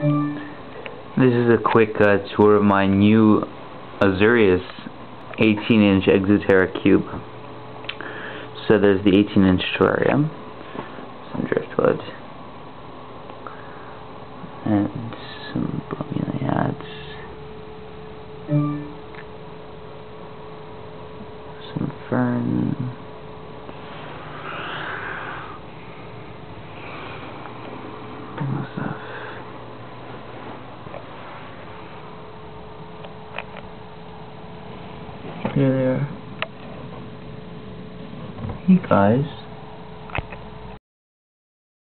This is a quick uh, tour of my new Azureus 18-inch Exo Terra cube. So there's the 18-inch terrarium, some driftwood, and some bromeliads, some fern. stuff. Here they are. Hey guys.